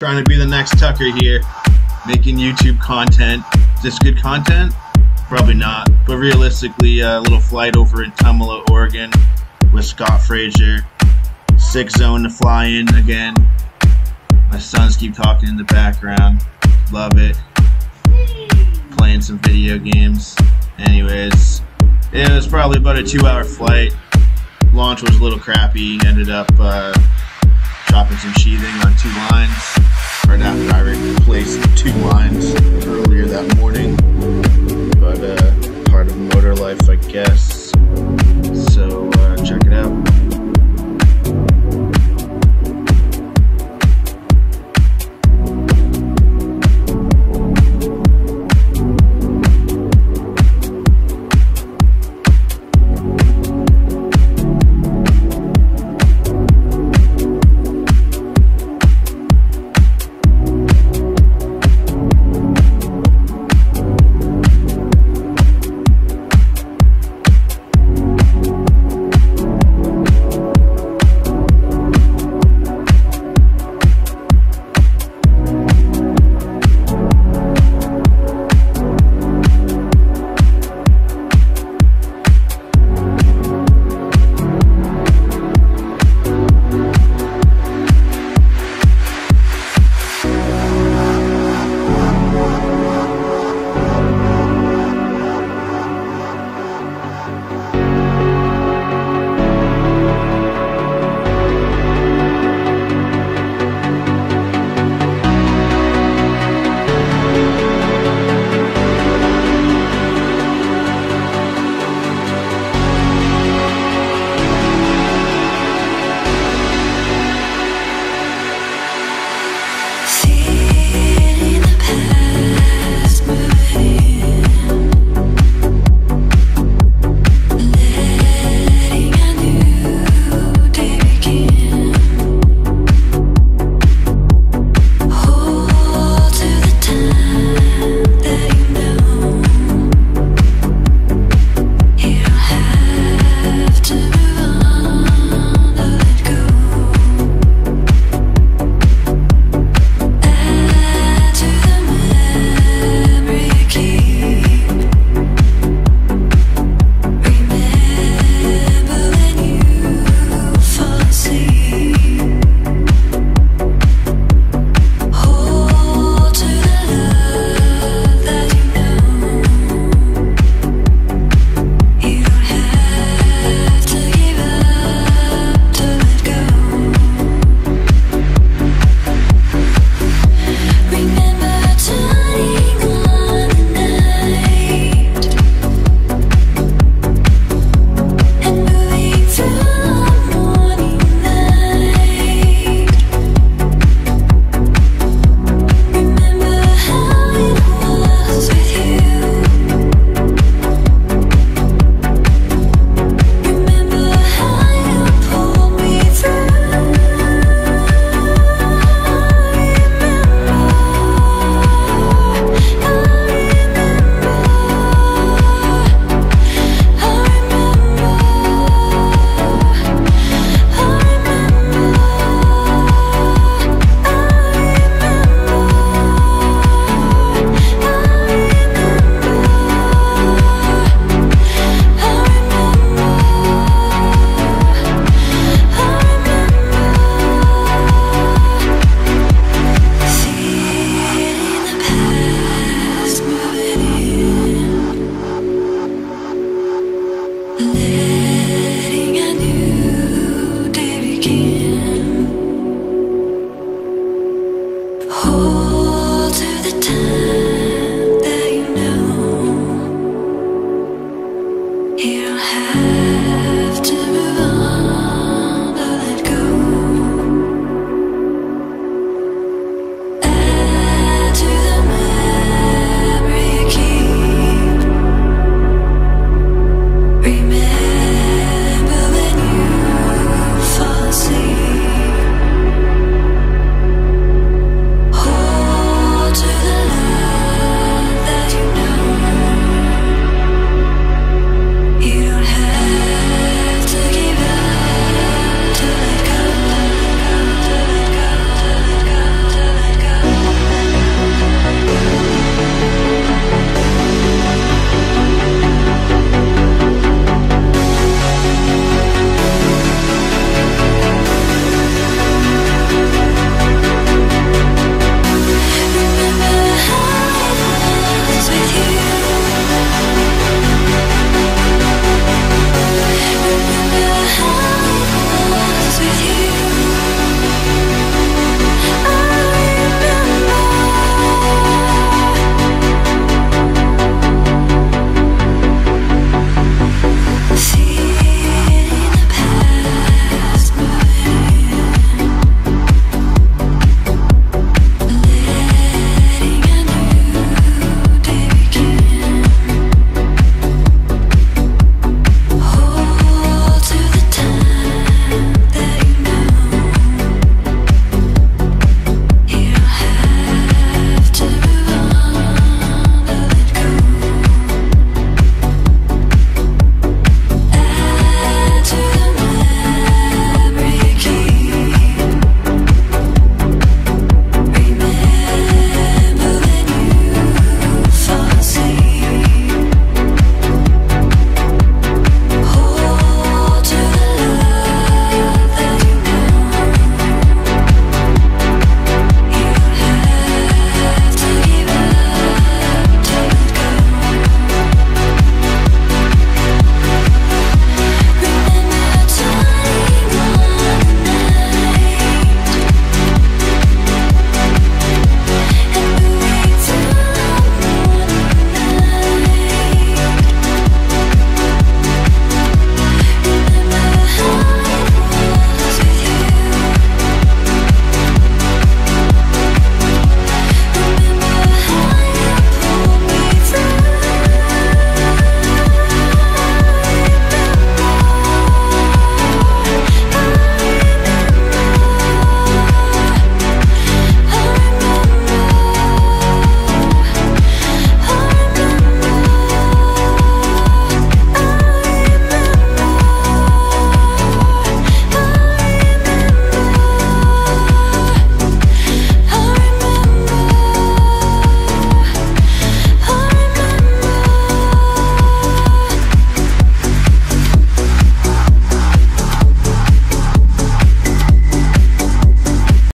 Trying to be the next Tucker here, making YouTube content. Is this good content? Probably not. But realistically, a little flight over in Tumalo, Oregon with Scott Fraser. Six zone to fly in again. My sons keep talking in the background. Love it. Playing some video games. Anyways, it was probably about a two hour flight. Launch was a little crappy. Ended up uh, dropping some sheathing on two lines right after I replaced two lines earlier that morning. But uh, part of motor life, I guess. So uh, check it out.